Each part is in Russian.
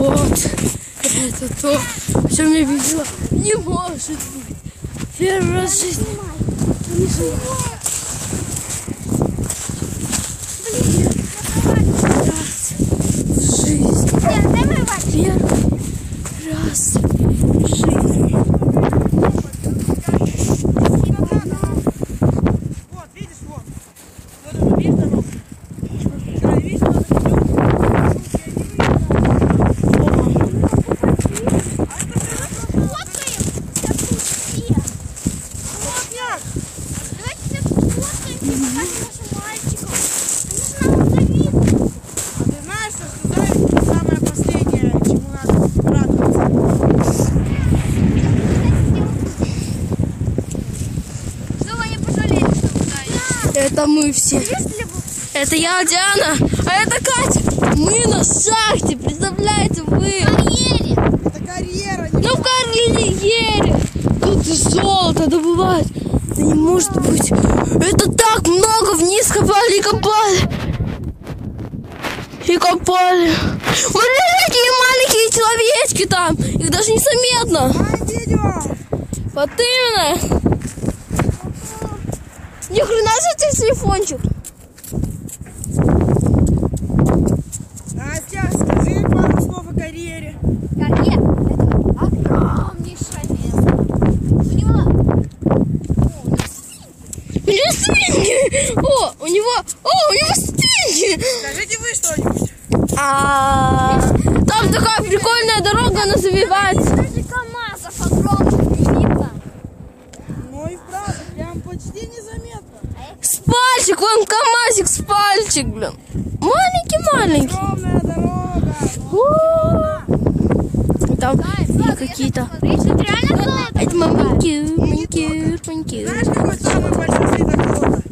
Вот. Это то, о чем я видела. Не может быть. Первый раз в жизни. Раз в жизни. Первый раз в жизни. Вот, видишь, вот. Вот это, видишь, дорогу? Да, видишь, вот это Плотняк! А ты знаешь, что сказать самое последнее, чему надо радоваться? Это мы все. Это я, Диана, а это Катя. Мы на шахте, представляете, вы. Это карьера, не Ну в карьере. Тут золото добывают. Да не может быть. Это так много вниз копали и копали. И копали. Смотри, какие маленькие человечки там. Их даже незаметно. А! Вот именно. Себе телефончик. Настя, скажи пару слов о карьере. У него свиньи. О, у него, о, у него свиньи. Скажите вы что-нибудь. А, там такая прикольная дорога, она завивается. Ну и правда, прям почти незаметно. Спальчик, вон КамАЗик, спальчик, блин. Маленький-маленький. Там какие-то. Это маникюр, маникюр, маникюр. Знаешь, какой самый большой слиток золота?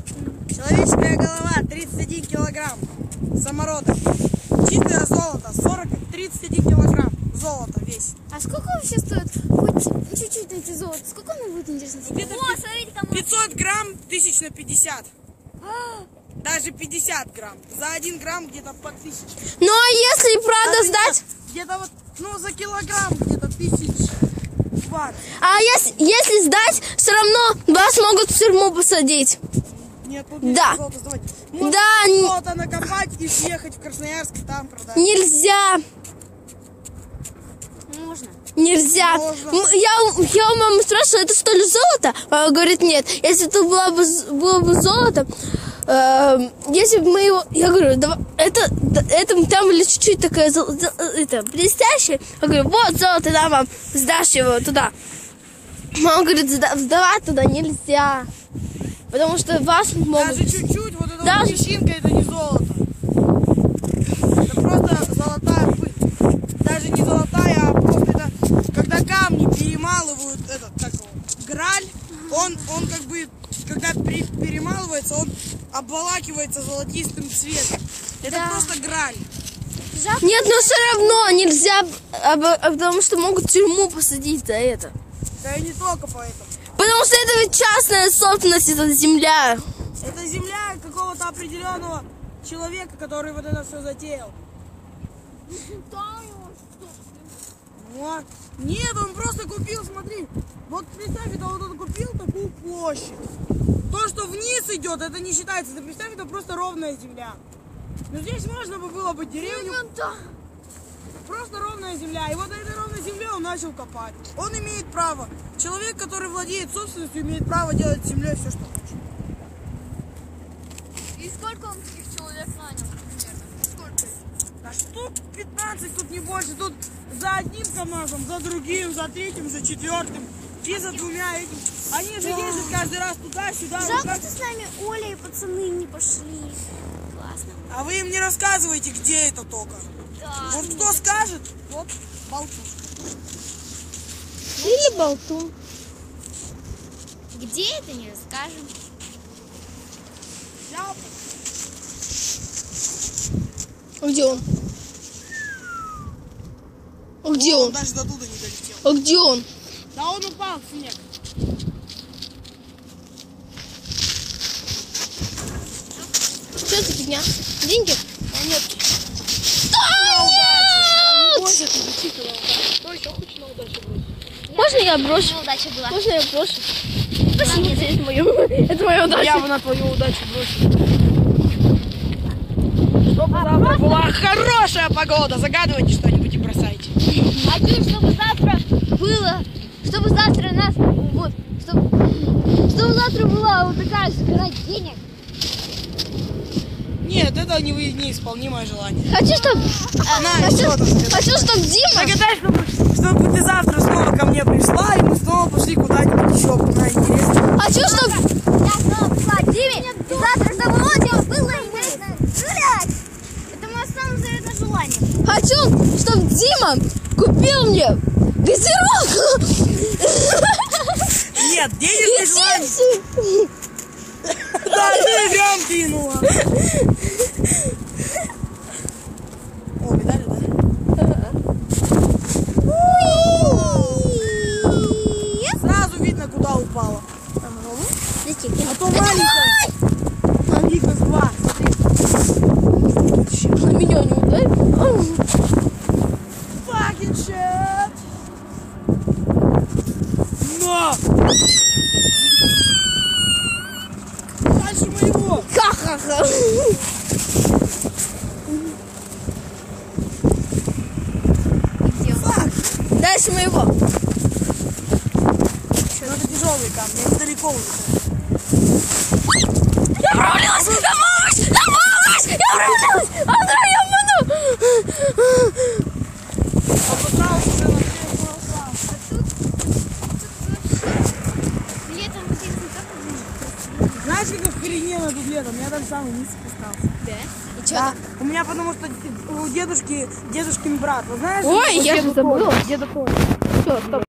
Человеческая голова, 31 килограмм самородок. Чистое золото, 40, 31 килограмм золота весь. А сколько вообще стоит хоть чуть-чуть найти золото? Сколько оно будет интересно? О, смотрите, кому 500 грамм, тысяч на 50. Даже 50 грамм. За 1 грамм где-то по тысяче. Ну а если правда Даже сдать? Где-то вот, ну, за килограмм где-то тысяч 20. А если, если сдать, все равно вас могут в тюрьму посадить. Нет, тут Да. нельзя золото сдавать. Можно Да, золото накопать и съехать в Красноярск и там продать. Нельзя, Можно. Нельзя. Я, я у мамы спрашивала, это что ли золото? Мама говорит, нет. Если это было бы, было бы золото, э, если бы мы его... Я говорю, «Давай, это, это там были чуть-чуть зол- зол- это, блестящая. Я говорю, вот золото, да, вам, сдашь его туда. Мама говорит, «Сда- сдавать туда нельзя. Потому что вас могут... Даже чуть-чуть, вот эта Даже- вот это не золото. Это просто золотая пыль. Даже не золотая, а просто это, когда камни перемалывают этот, как его, граль, он, он как бы, когда при- перемалывается, он обволакивается золотистым цветом. Это Да. просто граль. Нет, но все равно нельзя, потому что могут в тюрьму посадить за это. Да и не только поэтому. Потому что это ведь частная собственность, это земля. Это земля какого-то определенного человека, который вот это все затеял. Вот. Нет, он просто купил, смотри. Вот представь, это вот он купил такую площадь. То, что вниз идет, это не считается. Ты представь, это просто ровная земля. Но здесь можно бы было бы деревню. Просто ровная земля. И вот на этой ровной земле он начал копать. Он имеет право. Человек, который владеет собственностью, имеет право делать с землей все, что хочет. И сколько он таких человек нанял? Сколько? Да штук 15, тут не больше. Тут за одним КамАЗом, за другим, за третьим, за четвертым. И за двумя этим. Они же ездят каждый раз туда-сюда. вот Жалко, как- что с нами Оля и пацаны не пошли. Классно. А вы им не рассказываете, где это только. Да. Вот кто скажет, вот болтушка. Или болтун. Где это не расскажем? А где он? где он? Даже до туда не долетел. А где он? Да он упал в снег. Что это фигня? Деньги? Монетки. Да нет! Можно я брошу? Удача была. Можно я брошу? Спасибо, это мою. Это моя удача. Я бы на твою удачу брошу. Чтобы завтра была хорошая погода. Загадывайте что-нибудь бросайте. Хочу, чтобы завтра было, чтобы завтра нас, вот, чтобы, чтобы завтра была вот такая же гора денег. Нет, это не, неисполнимое желание. Хочу, чтобы... На, там сказать? Хочу, чтобы Дима... Загадай, чтобы, чтобы ты завтра снова ко мне пришла, и мы снова пошли куда-нибудь еще куда интересно. Хочу, чтобы... Я снова пришла Диме, и завтра, чтобы ночью было интересно гулять. Это мое самое заветное желание. Хочу, чтобы Дима купил мне газировку Нет, желание. чипсы. Да, ты прям кинула. О, видали, да? Сразу видно, куда упала. А то маленькая. Их нас два, смотри. А меня не ударил? Fucking shit. Но! Дальше моего. Фак. Дальше моего. Ну это тяжелый камень, я недалеко уже. Я провалилась! Я провалилась! Я провалилась! Я провалилась! Андрей, я обману! Обосрался уже на трех волосах. Летом здесь не как охрененно тут летом? Я там самый низ спускался. Да? И чё? Да, у меня потому что у дедушки, дедушкин брат, вы знаешь? Ой, я же забыла. Деда Коля. Всё, стоп.